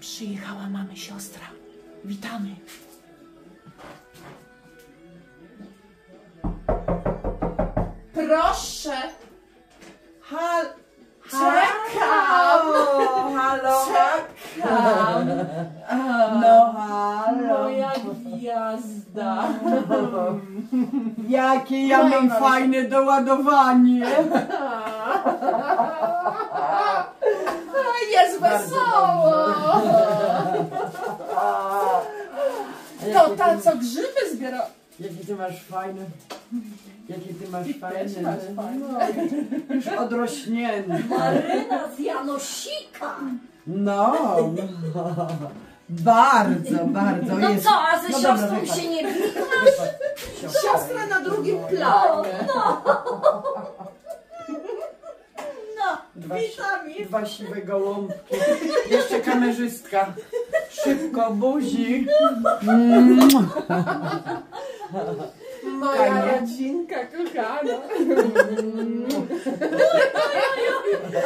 Przyjechała mamy siostra. Witamy. Proszę. Hal... Czekam. Halo, halo. Czekam. No halo. Moja gwiazda. Jakie ja mam fajne doładowanie. Jest wesoło. To ta, co grzyby zbiera. Jakie ty masz fajne. Jakie ty masz fajne. masz fajne. No, już odrośnięte. Maryna z Janosika. No. no. Bardzo, bardzo. No jest. co, a ze No dobra, siostrą wychodź. się nie bije? Siostra na drugim planie. No, Dwa, witamy. dwa siwe gołąbki. Jeszcze kamerzystka. Szybko, buzi. Moja Fajnie. rodzinka kochana.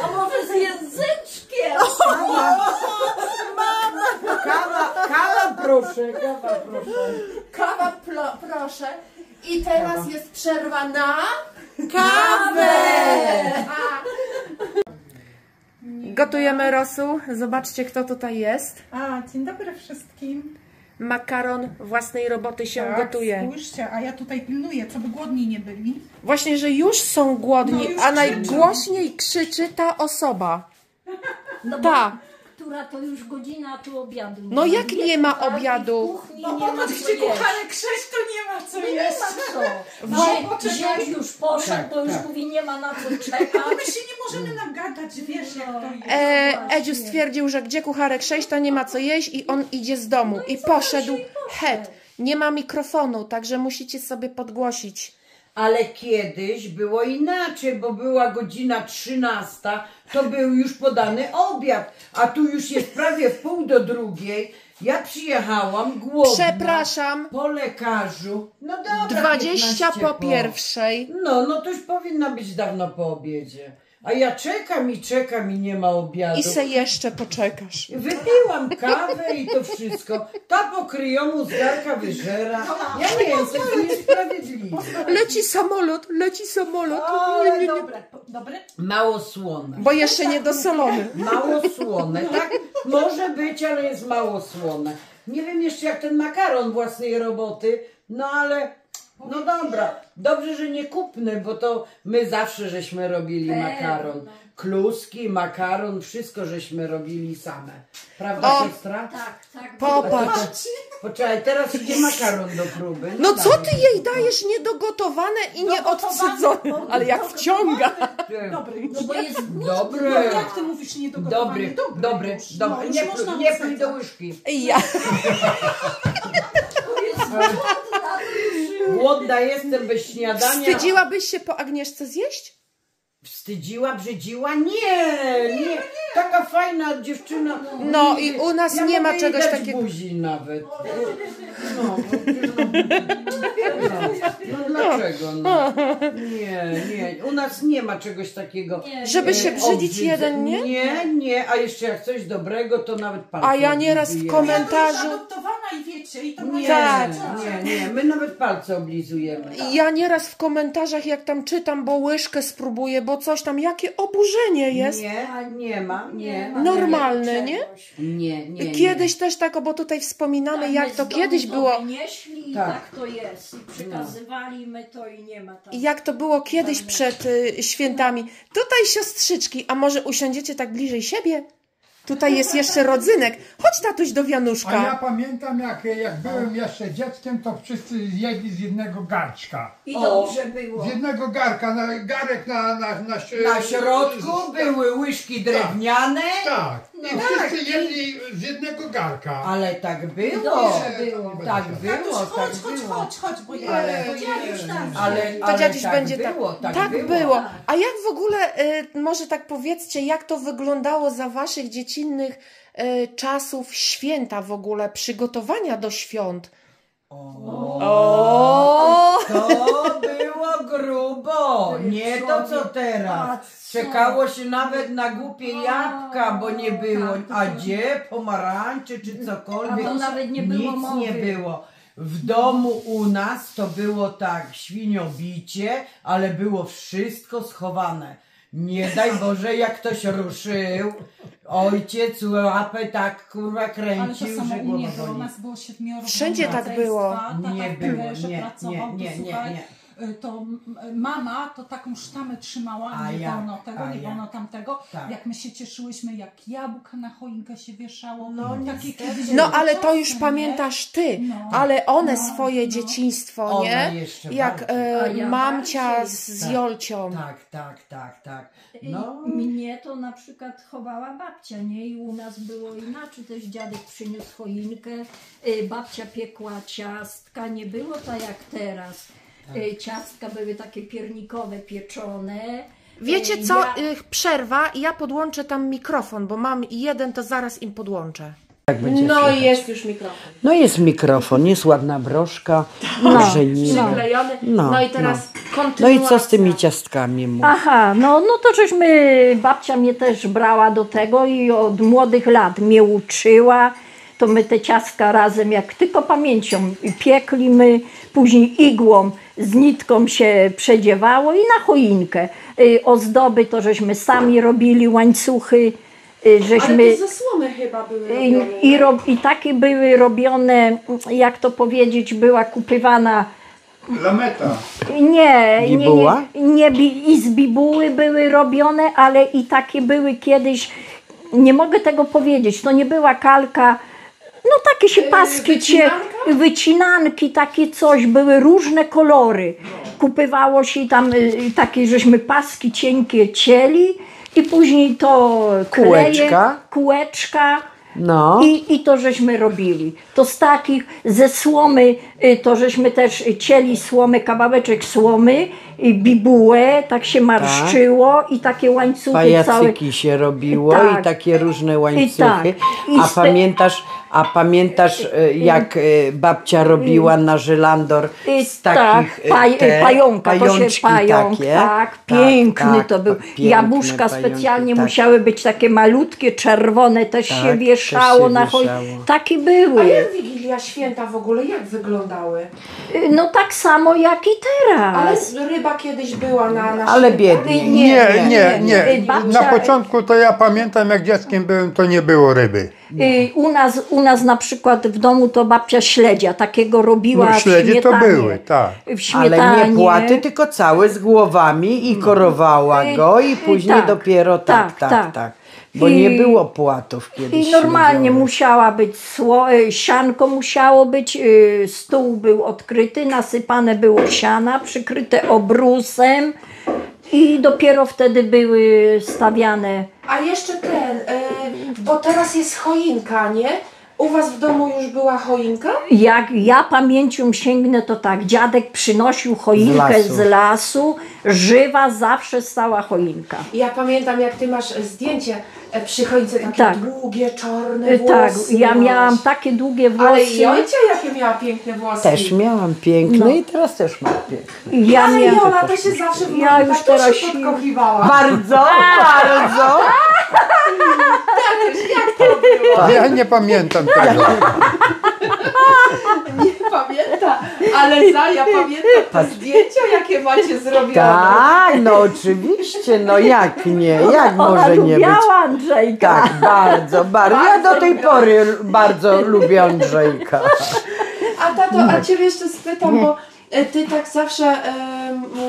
A może z języczkiem? Kawa, kawa proszę, kawa proszę. Kawa plo, proszę. I teraz jest przerwa na Kawę! A, Gotujemy rosół. Zobaczcie, kto tutaj jest. A, dzień dobry wszystkim. Makaron własnej roboty się Tak, gotuje. Spójrzcie, a ja tutaj pilnuję, co by głodni nie byli. Właśnie, że już są głodni, No, już a krzyczą. najgłośniej krzyczy ta osoba. No Ta. Która to już godzina, a tu obiadu nie No ma. jak nie ma kucharki, obiadu? W kuchni nie ma co jeść. krześć, to nie ma co No nie ma co. Zie, zięć już poszedł, to już tak. mówi nie ma na co czekać. My się nie możemy nagadać, wiesz jak to jest. E. Edziu stwierdził, że gdzie kucharek 6 to nie ma co jeść i on idzie z domu. I poszedł het. Nie ma mikrofonu, także musicie sobie podgłosić. Ale kiedyś było inaczej, bo była godzina 13, to był już podany obiad, a tu już jest prawie w pół do drugiej. Ja przyjechałam głodna. Przepraszam, Po lekarzu. No dobra. 20 15 po pierwszej. No, no to już powinna być dawno po obiedzie. A ja czekam i czekam i nie ma obiadu. I se jeszcze poczekasz. Wypiłam kawę i to wszystko. Ta pokryjomu z garka wyżera. Ja nie wiem, to jest niesprawiedliwe. Leci samolot, leci samolot. O, Nie, nie, nie. dobre, dobre. Mało słone. Bo jeszcze nie dosolony. Mało słone, tak? Może być, ale jest mało słone. Nie wiem jeszcze jak ten makaron własnej roboty, no ale no dobra. Dobrze, że nie kupny, bo to my zawsze żeśmy robili Pewno. makaron. Kluski, makaron, wszystko żeśmy robili same. Prawda, O! siostra? Tak, tak. Popatrz. Poczekaj, teraz idzie makaron do próby. No co dawaj. ty jej dajesz niedogotowane i nieodsydzone? Ale jak wciąga. Dobry. No bo jest Dobry. No, jak ty mówisz niedogotowany? Dobry, dobry, dobry. No, Nie, można pluj- nie pluj oceniać. do łyżki. Ja. Głodna jestem bez śniadania. Wstydziłabyś się po Agnieszce zjeść? Wstydziła, brzydziła? Nie, nie. Taka fajna dziewczyna. No i u nas ja nie ma czegoś takiego. buzi nawet. No, no, no, no dlaczego? No? Nie, nie. U nas nie ma czegoś takiego. Nie, Żeby e, się brzydzić obrzydza- jeden, nie? Nie, nie. A jeszcze jak coś dobrego, to nawet palce A ja nieraz w komentarzu... I wiecie, i to Nie, Tak. nie, nie. My nawet palce oblizujemy. Ja nieraz w komentarzach, jak tam czytam, bo łyżkę spróbuję, bo coś tam, jakie oburzenie jest. Nie, nie ma, nie. ma Normalne, nie? Nie, nie. Kiedyś też tak, o, bo tutaj wspominamy, Tak, jak my to z domu kiedyś było. Wynieśli i Tak. tak. to jest. I przekazywali my to i nie ma tam. Jak to było kiedyś przed y, świętami. Tutaj siostrzyczki, a może usiądziecie tak bliżej siebie? Tutaj jest jeszcze rodzynek. Chodź tatuś do A ja wianuszka. pamiętam, jak, jak byłem jeszcze dzieckiem, to wszyscy jedli z jednego garczka. I dobrze było. Z jednego garka, na, garek na, na, na, Na środku były łyżki drewniane. Tak, i tak, wszyscy jedli z jednego garka. Ale tak było. Dobrze było. Tak Tatuś, było, chodź, tak chodź, było. chodź, chodź, bo ja... Ale- bo ja już tam. Ale, To ale dziadziuś tak będzie było, tak. tak, było. było. A jak w ogóle, y, może tak powiedzcie, jak to wyglądało za waszych dziecinnych y, czasów święta w ogóle, przygotowania do świąt? O! To było grubo, nie to co teraz. Czekało się nawet na głupie jabłka, bo nie było. A gdzie pomarańcze czy cokolwiek? A to nawet nie było Nic nie było. W domu u nas to było tak, świniobicie, ale było wszystko schowane. Nie daj Boże, jak ktoś ruszył, ojciec łapę tak kurwa Ale to kręcił, że u głowa boli. nas było siedmioro Wszędzie tak było. Nie w było, nie, pracował, nie, nie, nie, nie. Y, to mama to taką sztamę trzymała, A nie jak, wolno tego, a nie jak. wolno tamtego. Tak. Jak my się cieszyłyśmy, jak jabłka na choinkę się wieszało. No, takie niestety. kiedyś No były ale to już nie? pamiętasz ty, No. ale one No, swoje no. dzieciństwo, nie? jeszcze Jak e, ja mamcia z, z Tak. Jolcią. Tak, tak, tak, tak. No. No, Mnie to na przykład chowała babcia, nie? I u nas było inaczej, też dziadek przyniósł choinkę, y, babcia piekła ciastka, nie było tak jak teraz. Y, Ciastka były takie piernikowe, pieczone. Wiecie Y, co? Ja, Y, Przerwa i ja podłączę tam mikrofon, bo mam jeden, to zaraz im podłączę. tak No słychać. i jest już mikrofon. No jest mikrofon, jest ładna broszka, No. Przyklejony. No, No, i teraz No kontynuacja. i co z tymi ciastkami mówisz? Aha, no, no to żeśmy, babcia mnie też brała do tego i od młodych lat mnie uczyła. To my te ciastka razem, jak tylko pamięcią, piekli my, później igłą z nitką się przedziewało i na choinkę. Y, Ozdoby to żeśmy sami robili, łańcuchy, y, Ale żeśmy... to ze słomy chyba były I, robione. i, rob, I takie były robione, jak to powiedzieć, była kupywana Lameta. nie, nie, nie, nie i z bibuły były robione, ale i takie były kiedyś, nie mogę tego powiedzieć, to nie była kalka, no takie się paski, cie, wycinanki, takie coś, były różne kolory. Kupywało się tam y, takie, żeśmy paski cienkie cieli i później to kleje, Kółeczka? kółeczka No, i, I to żeśmy robili. To z takich, ze słomy, y, to żeśmy też cieli słomy, kawałeczek słomy, bibułę, tak się marszczyło i takie łańcuchy całe. pajacyki się robiło Tak. i takie różne łańcuchy. tak. I A pamiętasz, a pamiętasz e, jak e, babcia robiła na żelandor I z takich tak, paj, te pająka, to się pajączki pająk, takie? tak, piękny tak, to był. piękne Jabłuszka specjalnie tak. musiały być takie malutkie, czerwone, też Tak, się też wieszało się na choi- wieszało. Takie A były. Wigilia Święta w ogóle, jak wyglądały? Y, No tak samo jak i Ale teraz. ryba kiedyś była na, na Ale biednie. Nie, nie, nie. Babcia- Na początku to ja pamiętam, jak dzieckiem byłem, to nie było ryby. Y, U nas, u nas na przykład w domu to babcia śledzia takiego robiła No w śledzie to śmietanie. były, tak. W Ale nie płaty, tylko całe z głowami i korowała go i później tak, dopiero tak, tak, tak, tak. tak. Bo I- nie było płatów kiedyś I normalnie musiała być sło, y, sianko musiało być, y, stół był odkryty, nasypane było siana, przykryte obrusem i dopiero wtedy były stawiane. A jeszcze ten, y, bo teraz jest choinka, nie? U was w domu już była choinka? Jak ja pamięcią sięgnę, to tak, dziadek przynosił choinkę Z z lasu. lasu, żywa zawsze stała choinka. Ja pamiętam, jak ty masz zdjęcie e, przy choince, takie Tak. długie, czarne Y, włosy. Tak, ja miałam takie długie włosy. Ale i Jolcia jakie miała piękne włosy. Też miałam piękne No. i teraz też mam piękne. Ja Ale miałam, Jola to się zawsze w Ja moim już tatusiu teraz się- podkochiwała. Bardzo, bardzo. Ja nie pamiętam tego. Nie pamięta, ale za, ja pamiętam te zdjęcia, jakie macie zrobione. Tak, no oczywiście, no jak nie, jak ona może nie być? lubiała Andrzejka. Tak, bardzo, bardzo. Ja do tej pory bardzo lubię Andrzejka. A tato, a Ciebie jeszcze spytam, bo e, Ty tak zawsze em,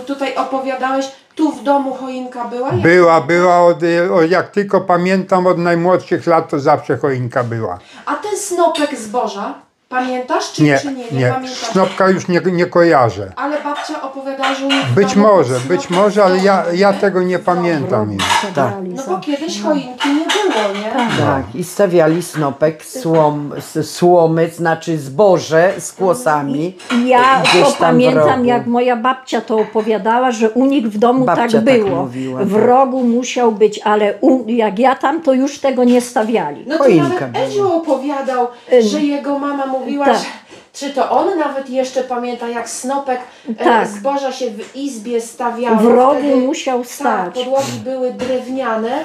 tutaj opowiadałeś, tu w domu choinka była? Jak- Była, była, od, od, jak tylko pamiętam, od najmłodszych lat to zawsze choinka była. A ten snopek zboża, pamiętasz czy Nie, czy nie? Nie, nie. pamiętasz. Snopka już nie, nie kojarzę. Ale babcia opowiadała, że u nich Być może, być może, ale ja, ja tego nie pamiętam już. Tak. No bo kiedyś choinki nie było, nie? Tak, i stawiali snopek słom, z słomy, znaczy zboże z kłosami. Ja gdzieś to tam w pamiętam, rogu. jak moja babcia to opowiadała, że u nich w domu Babcia tak tak było. mówiła, w tak. rogu musiał być, ale u, jak ja tam, to już tego nie stawiali. No to Choinka nawet była. Edziu opowiadał, że jego mama mówiła, tak. Czy to on nawet jeszcze pamięta, jak snopek e, Tak. zboża się w izbie stawiało? W rogu Wtedy- musiał Tak, stać. podłogi były drewniane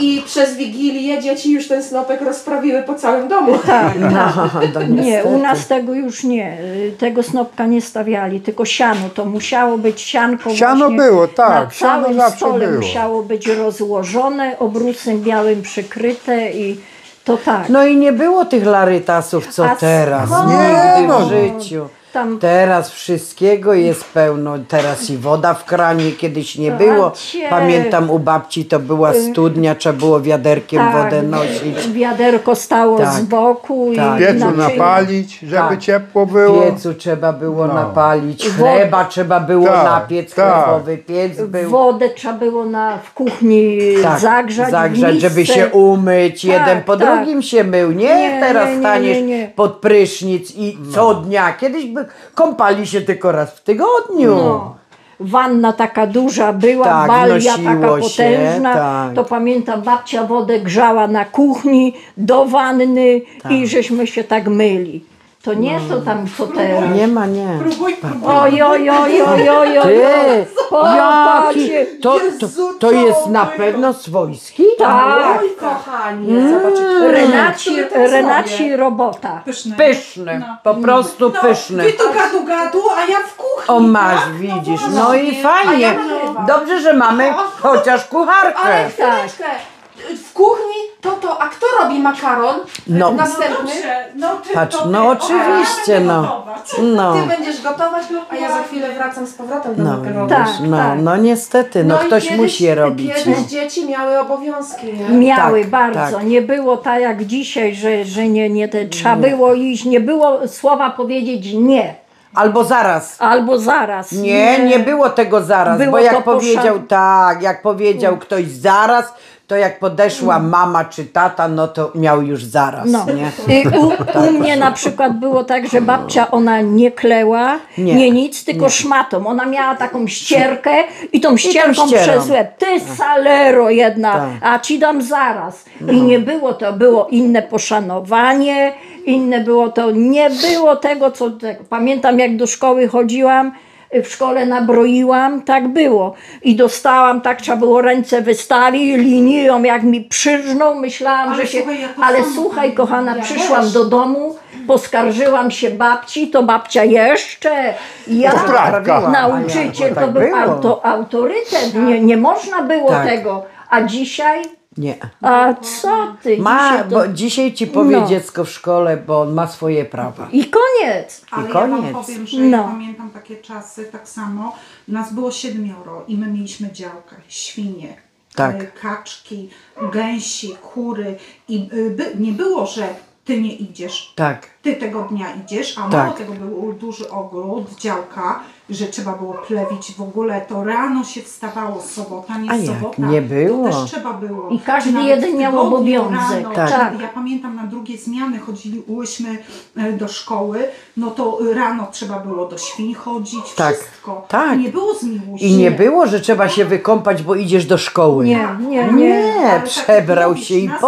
i przez Wigilię dzieci już ten snopek rozprawiły po całym domu. Tak, No, to Nie, u nas tego już nie. Tego snopka nie stawiali, tylko siano. To musiało być sianko Siano było, tak, Na siano całym zawsze stole było. musiało być rozłożone, obrusem białym przykryte i to tak. No i nie było tych larytasów, co A teraz. skąd? Nigdy w życiu. Tam Teraz wszystkiego jest pełno. Teraz i woda w kranie kiedyś nie było. Pamiętam u babci to była studnia, trzeba było wiaderkiem tak, wodę nosić. wiaderko stało Tak, z boku tak. i Piecu naczynie- napalić, żeby Tak. ciepło W było. piecu trzeba było No. napalić, chleba trzeba było Tak, napiec, tak. chlebowy piec był. Wodę trzeba było na, w kuchni Tak, zagrzać, zagrzać żeby się umyć, Tak, jeden po tak. drugim się mył. Nie, Nie, teraz nie, nie, staniesz nie, nie. pod prysznic i co dnia. Kiedyś by kąpali się tylko raz w tygodniu. No. Wanna taka duża była, Tak, balia taka nosiło się, potężna. tak. To pamiętam, babcia wodę grzała na kuchni, do wanny Tak. i żeśmy się tak myli. To nie to tam co teraz. Nie ma, nie. Próbuj, próbuj. Oj, oj, oj, oj, oj, oj. Ty, jaki, to, to, to jest na pewno swojski? Tak. Oj, kochani, Mm. zobaczycie. Renaci, to Renaci robota. Pyszne. Pyszny, No. po prostu No, pyszny. Wy tu gadu gadu, a ja w kuchni. O masz, tak? widzisz, właśnie. no i fajnie. Dobrze, że mamy chociaż kucharkę. Ale chwileczkę, w kuchni to to, a kto robi makaron? No. Następny. Dobrze, no ty Patrz, to no ty, oczywiście, no. No, Ty będziesz gotować, a ja za chwilę wracam z powrotem do no, makaronu. Tak, no, tak. no niestety, no i ktoś kiedyś- musi je robić. Kiedyś no. dzieci miały obowiązki, nie? Miały Tak, bardzo. tak. Nie było tak jak dzisiaj, że, że nie, nie te, trzeba było iść, nie było słowa powiedzieć nie. Albo zaraz. Albo zaraz. Nie, nie było tego zaraz, Było bo to jak poszan- powiedział, tak, jak powiedział ktoś zaraz, to jak podeszła mama czy tata, no to miał już zaraz, No. nie? I u, u mnie na przykład było tak, że babcia ona nie kleła, Nie. nie, nic, tylko szmatą. Ona miała taką ścierkę i tą ścierką ścierą. przez łeb. Ty salero jedna, Tak. a ci dam zaraz. I nie było to, było inne poszanowanie, inne było to, nie było tego, co. Pamiętam jak do szkoły chodziłam, w szkole nabroiłam, tak było. I dostałam, tak trzeba było ręce wystawić, linią, jak mi przyżnął, myślałam, Ale że się... słuchaj, ja ale słuchaj, kochana, Ja przyszłam też. do domu, poskarżyłam się babci, to babcia jeszcze, ja, Poprawka. nauczyciel, A to był tak auto, autorytet, nie, nie można było Tak. tego. A dzisiaj, Nie. a co ty, Ma, dzisiaj to... bo dzisiaj ci powie No. dziecko w szkole, bo on ma swoje prawa. I koniec. Ale I ja wam koniec. powiem, że No. ja pamiętam takie czasy, tak samo. Nas było siedmioro i my mieliśmy działkę, świnie, Tak. y, kaczki, gęsi, kury i y, by, nie było, że ty nie idziesz. Tak. Ty tego dnia idziesz, a Tak. mało tego był duży ogród, działka, że trzeba było plewić w ogóle, to rano się wstawało, sobota, nie A jak? sobota. Nie było. To też trzeba było. I każdy nawet jeden miał obowiązek, Rano, tak. czy- Tak. Ja pamiętam na drugie zmiany chodziłyśmy e, do szkoły, no to rano trzeba było do świń chodzić, Tak, wszystko. tak. Nie było z miłości. I nie było, że trzeba się wykąpać, bo idziesz do szkoły. Nie, nie, nie. Nie, tak przebrał mówisz, się i nas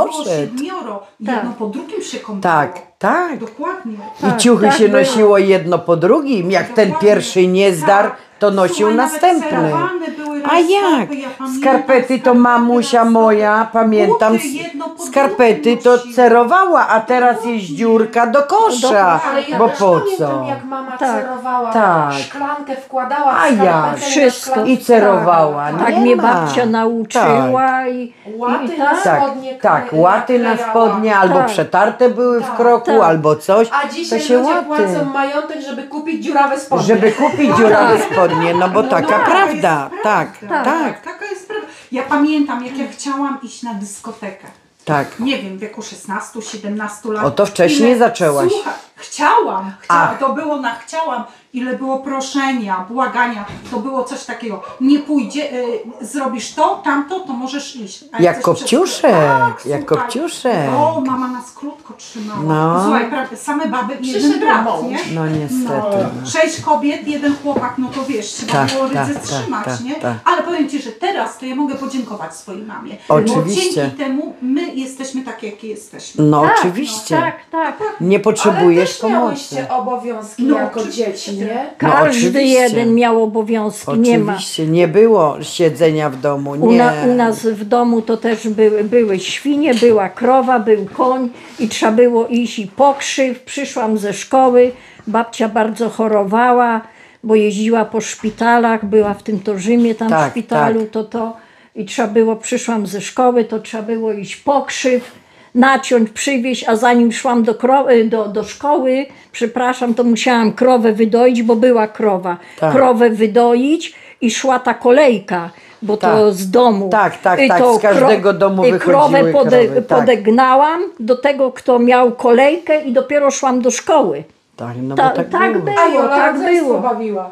siedmioro, jedno po drugim się kąpało. Tak, tak. Dokładnie. I ciuchy tak się było. nosiło jedno po drugim. Jak ten Dokładnie. pierwszy nie zdarł, Tak. to nosił Słuchaj, nawet następny. cerowane były A jak? ja pamiętam Skarpety to skarpety, mamusia moja, pamiętam, Buty jedno po skarpety to cerowała, a teraz jest dziurka do kosza. Ale ja Bo też po pamiętam, co? jak mama Tak. cerowała, Tak. szklankę wkładała w A i na Wszystko. I cerowała. Tak Nie mnie ma. babcia nauczyła i, Łaty i na tak. Tak, spodnie tak, łaty na spodnie, albo Tak. przetarte były w Tak, kroku, tak. albo coś. A To dzisiaj się ludzie płacą majątek, żeby kupić dziurawe spodnie. Żeby kupić dziurawe spodnie, no bo taka taka prawda, jest tak, prawda. tak, Taka jest prawda. Ja pamiętam, jak ja chciałam iść na dyskotekę. tak. Nie wiem, w wieku 16-17 lat. O, to wcześniej zaczęłaś. Słuchaj, chciałam, chciałam. To było na chciałam. Ile było proszenia, błagania. To było coś takiego. Nie pójdzie, y, zrobisz to, tamto, to możesz iść. A Jak kopciuszek, przez- Tak, jak słuchaj. kopciuszek. O, mama nas krótko potrzymało. No. Słuchaj, pra- same baby i jeden brat, nie? No niestety. No. Sześć kobiet, jeden chłopak, no to wiesz, trzeba Tak, było tak, rydze tak, trzymać, tak, nie? tak. Ale powiem Ci, że teraz to ja mogę podziękować swojej mamie. Oczywiście. Bo dzięki temu my jesteśmy takie, jakie jesteśmy. No Tak, oczywiście. Tak, tak. Nie potrzebujesz Ale też pomocy. miałyście obowiązki No, jako oczywiście. dzieci, nie? No, Każdy oczywiście. jeden miał obowiązki, nie ma. Oczywiście, nie było siedzenia w domu, U, nie. na, u nas w domu to też były, były świnie, była krowa, był koń i trzeba było iść i pokrzyw. Przyszłam ze szkoły, babcia bardzo chorowała, bo jeździła po szpitalach, była w tym Torzymie tam Tak, w szpitalu, tak. to to i trzeba było, przyszłam ze szkoły, to trzeba było iść pokrzyw, naciąć, przywieźć, a zanim szłam do, kro, y, do, do szkoły, przepraszam, to musiałam krowę wydoić, bo była krowa. Tak. Krowę wydoić i szła ta kolejka, bo to Tak. z domu. Tak, tak, I tak, to z każdego domu wychodziły krowę pode, krowy, tak. podegnałam do tego, kto miał kolejkę i dopiero szłam do szkoły. Tak, no Ta, bo tak, tak było. A było, Jola tak było. bawiła.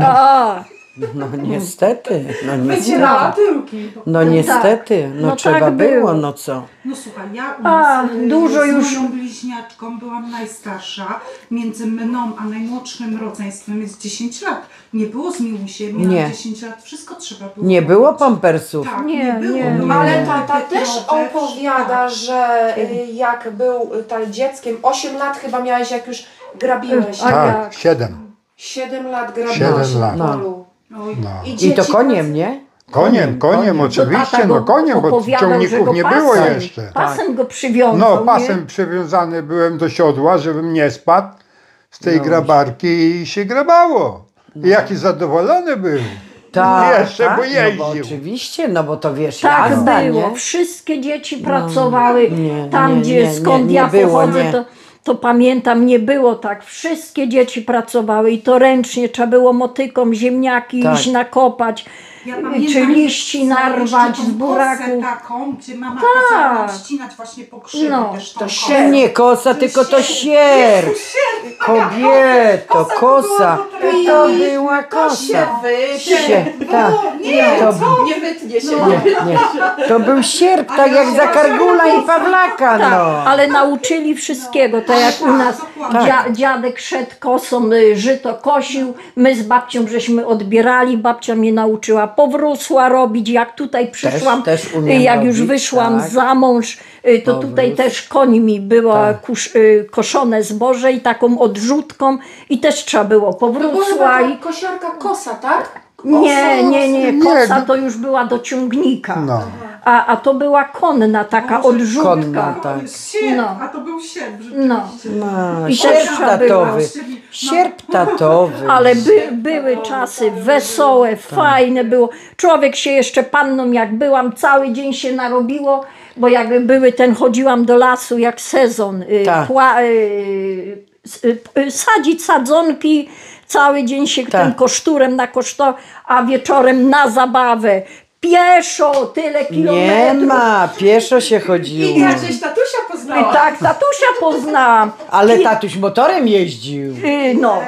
A, No niestety, no Wycierała niestety. tyłki. No niestety, no, No trzeba tak było, było. no co. No słuchaj, ja u A, nas y, dużo z już- moją bliźniaczką byłam najstarsza. Między mną a najmłodszym rodzeństwem jest 10 lat. Nie było z Miłusiem, miałam Nie. 10 lat, wszystko trzeba było Nie było robić. pampersów. Tak, Nie, nie, było. nie. Były Ale tata takie też krowy, opowiada, tak. że y, jak był y, tam dzieckiem, 8 lat chyba miałeś, jak już grabiłeś. A Tak, jak? siedem. 7 lat grabiłeś Siedem na lat. polu. No. I, to koniem, nie? Koniem, koniem, oczywiście, no koniem, bo ciągników nie było jeszcze. Pasem go przywiązał. No, nie? pasem przywiązany byłem do siodła, żebym nie spadł z tej grabarki i się grabało. I jaki zadowolony był. Tak, Jeszcze, tak, bo No jeździł. bo oczywiście, no bo to wiesz, Tak jazda, było. nie? Wszystkie dzieci pracowały nie, tam, nie, gdzie nie, skąd nie, ja nie było, pochodzę, nie. to, to pamiętam, nie było tak. Wszystkie dzieci pracowały i to ręcznie trzeba było motyką ziemniaki Tak. iść nakopać, Ja czy pamiętam liści całą narwać z buraków. taką, gdzie mama Tak. kazała nam ścinać właśnie po krzywu No, też tą to kosę. sierp. Nie kosa, tylko to sierp. Kobieto, kosa. To była kosa. Sie, tak. Nie, To- co? Nie wytnie się. Nie, nie. To był sierp, tak jak za Kargula i Pawlaka, Tak, no. ale nauczyli wszystkiego, to jak u nas dokładnie. dzia, dziadek szedł kosą, y, żyto kosił, my z babcią żeśmy odbierali, babcia mnie nauczyła powrósła robić, jak tutaj przyszłam, też umiem jak już robić, wyszłam tak. za mąż, y, to tutaj też koń mi było Tak. kusz, y, koszone zboże i taką odrzutką i też trzeba było To była i kosiarka kosa, tak? Nie, nie, nie, Nie, kosa no- to już była do ciągnika, No. a, a to była konna, taka odrzutka. Konna, tak. Sierp, No. a to był sierp No. rzeczywiście. No, I sierp też tatowy. Sierp tatowy. Ale by, były czasy wesołe, fajne było. Człowiek się jeszcze panną, jak byłam, cały dzień się narobiło, bo jak były ten, chodziłam do lasu jak sezon, y, Tak. pła, y, s- y, y, sadzić sadzonki, cały dzień się Tak. tym koszturem na kosztor, a wieczorem na zabawę. Pieszo, tyle Nie kilometrów. ma, pieszo się I chodziło. ja gdzieś tatusia I poznała. tak, tatusia poznałam. Ale tatuś motorem jeździł. Y, no,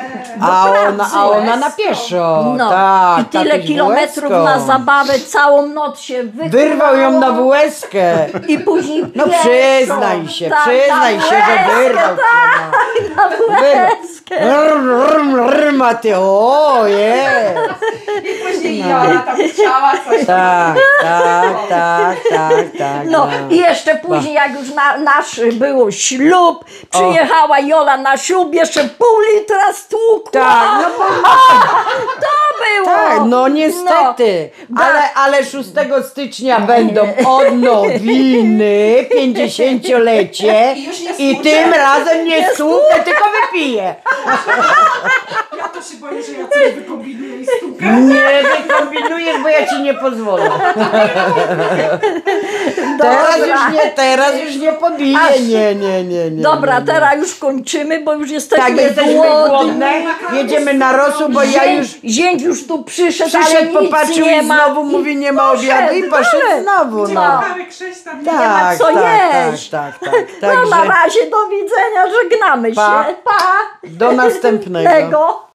A ona, a ona na pieszo. No, tak, i tyle kilometrów na zabawę, całą noc się wykrywało. Wyrwał ją na WS-kę. I później No pieszo. przyznaj się, Tak, przyznaj na się, że wyrwał tak, na łezkę. Rma ty, o jest. I później Jola tam chciała coś. Tak, tak, tak, tak, tak. No i jeszcze później, jak już na, nasz był ślub, przyjechała Jola na ślub, jeszcze pół litra stłukła. Tak, no bo to było. Tak, no niestety. Ale, ale 6 stycznia będą odnowiny, 50-lecie I tym razem nie stłukę, tylko wypiję. Ja to się boję, że ja coś wykombinuję i stukę. Nie wykombinujesz, bo ja ci nie pozwolę. Teraz już nie, teraz już nie pobiję. Nie, nie, nie, nie. Dobra, nie, nie. teraz już kończymy, bo już jesteśmy, Tak, jesteśmy głodni. głodne. Jedziemy na rosół, bo ja już Zięć już tu przyszedł, ale przyszedł, nic popatrzył nie i ma. znowu mówi nie ma obiadu i poszedł znowu. No. Marek tam nie ma. Tak, co tak, jeść. tak, tak, tak. No na razie, do widzenia, żegnamy Pa. się. Pa! do następnego. Tego.